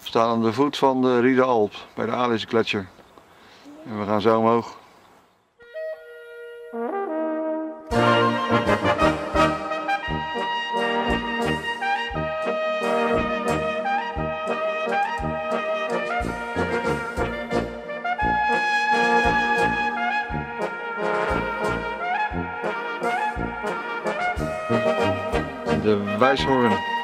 We staan aan de voet van de Riede Alp bij de Gletsjer. En we gaan zo omhoog. De Wijshoorn.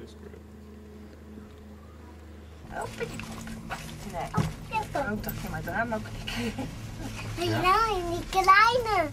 district. Open je kop. Nee. Open. Ook dacht je maar, het raam open. Ja? Nee.